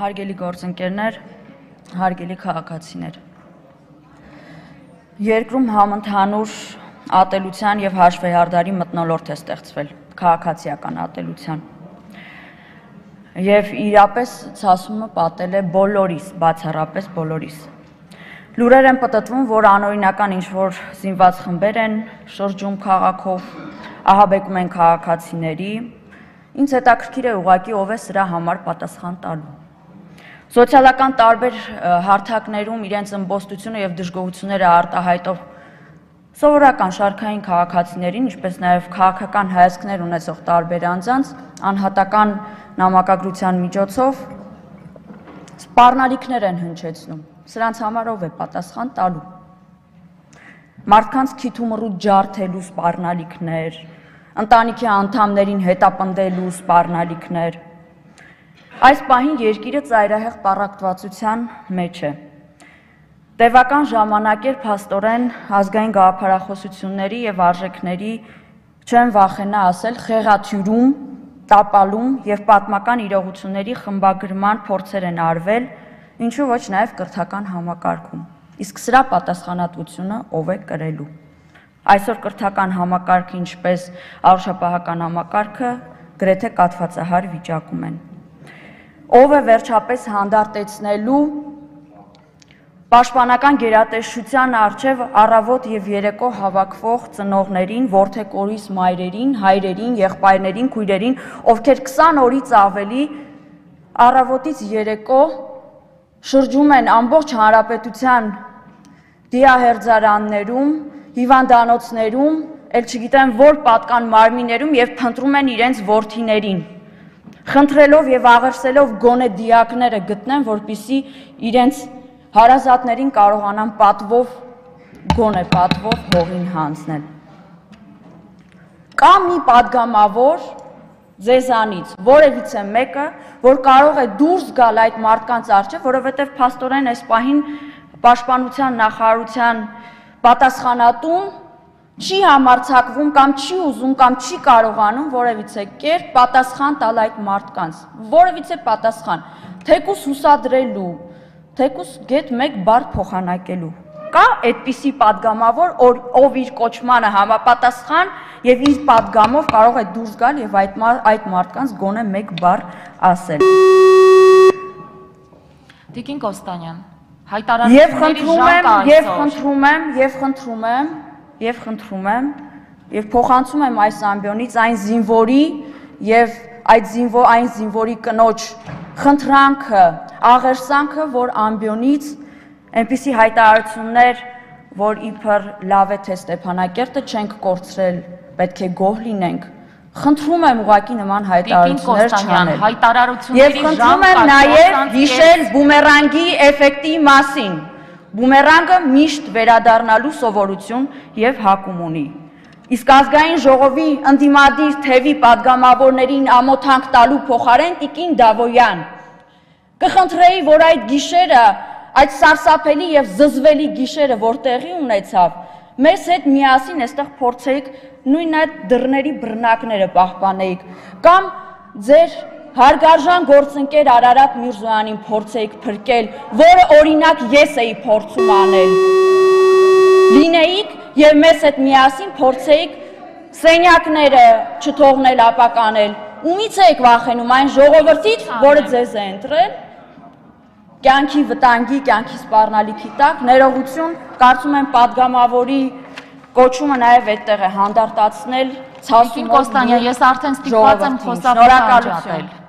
հարգելի գործընկերներ, հարգելի քաղաքացիներ։ Երկրում համընդհանուր ատելության եւ հաշվեհարդարի մտնոլորտ է ստեղծվել, քաղաքացիական ատելության։ Եվ իրապես ցասումը պատել է բոլորիս, բացառապես բոլորիս։ Լուրեր են պատտվում, որ անօրինական ինչ-որ զինված խմբեր են շրջում քաղաքով, ահաբեկում են քաղաքացիների։ Ինձ հետաքրքիր է ուղակի ով է սրա համար պատասխան տալու։ Սոցիալական տարբեր հարթակներում իրենց ըմբոստությունը եւ դժգոհությունները արտահայտող սովորական շարքային քաղաքացիներին, ինչպես նաև քաղաքական հայացքներ ունեցող տարբեր անձանց անհատական նամակագրության միջոցով սպառնալիքներ են հնչեցնում Սրանց համար ով է պատասխան տալու։ Մարդկանց քիթումռու ջարդելու սպառնալիքներ, ընտանիքի անդամներին հետապնդելու սպառնալիքներ։ Այս պահին երկիրը ծայրահեղ պարակտվածության մեջ է։ Տևական ժամանակ էր փաստորեն ազգային գաղափարախոսությունների եւ արժեքների չեն վախենա ասել խեղաթյուրում, տապալում եւ պատմական իրողությունների խմբագրման փորձեր են արվել ինչու ոչ նաև կրթական համակարգում։ Իսկ սրա պատասխանատվությունը ով է կրելու։ Այսօր կրթական համակարգը, ինչպես արշապահական համակարգը, գրեթե կատվածահար վիճակում են ով է վերջապես հանդարտեցնելու պաշտպանական գերատեսչության արչև առավոտ եւ երեկո հավաքվող ծնողներին, ворթեկորիս մայրերին, հայրերին, եղբայրներին, քույրերին, ովքեր 20 օրից ավելի առավոտից երեկո շրջում են ամբողջ հանրապետության դիահերձարաններում, հիվանդանոցներում, ել չգիտեմ որ պատկան մարմիներում եւ փնտրում են իրենց ворթիներին խնդրելով եւ աղերսելով գոնե դիակները գտնեն, որpիսի իրենց հարազատներին կարողանան պատվով գոնե պատվով հողին հանձնել։ Կա մի падգամավոր ձեզանից որևիցե մեկը, որ կարող է դուրս գալ այդ մարդկանց արջը, որովհետև փաստորեն այս պահին պաշտպանության նախարարության պատասխանատուն չի համարցակվում կամ չի ուզում կամ չի կարողանում որևիցե կերպ պատասխան տալ այդ մարդկանց, որևիցե պատասխան, թեկուս հուսադրելու, թեկուս գետ մեկ բար փոխանակելու։ Կա այդպիսի падգամավոր, որ ով իր կոչմանը համապատասխան եւ իր падգամով կարող է դուրս գալ եւ այդ այդ մարդկանց գոնե մեկ բար ասել։ Տիկին Կոստանյան հայտարարությունների ժանկ այցով։ Եվ խնդրում եմ, եւ խնդրում եմ, եւ խնդրում եմ, եւ փոխանցում եմ այս ամբիոնից այն զինվորի եւ այդ զինվո այն զինվորի կնոջ խնդրանքը, աղերսանքը, որ ամբիոնից այնպիսի հայտարարություններ, որ իբր լավ է թե Ստեփանակերտը չենք կորցրել պետք է գոհ լինենք։ Խնդրում եմ ուղակի նման հայտարարություններ չանել։ Հայտարարությունների ժամ Եվ խնդրում եմ նաև հիշել բումերանգի էֆեկտի մասին։ Բումերանգը միշտ վերադառնալու սովորություն եւ հակում ունի։ Իսկ ազգային ժողովի ընդդիմադիր թևի падգամավորներին ամոթանք տալու փոխարեն Տիկին Դավոյան կխնդրեի, որ այդ գիշերը, այդ սարսափելի եւ զզվելի գիշերը, որ տեղի ունեցավ, մեզ հետ միասին այստեղ փորձեիք նույն այդ դռների բռնակները պահպանեիք կամ ձեր հարգարժան գործընկեր Արարատ Միրզոյանին փորձեիք փրկել, որը օրինակ ես էի փորձում անել։ Լինեիք եւ մեզ հետ միասին փորձեիք սենյակները չթողնել ապականել։ Ումից եք վախենում այն ժողովրդից, որը ձեզ է ընտրել։ Կյանքի վտանգի, կյանքի սպառնալիքի տակ ներողություն, կարծում եմ падգամավորի կոչումը նաև այդտեղ է հանդարտացնել ցասուն Կոստանյան, ես արդեն ստիպված եմ խոսապատել։ Շնորհակալություն։